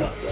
stuff.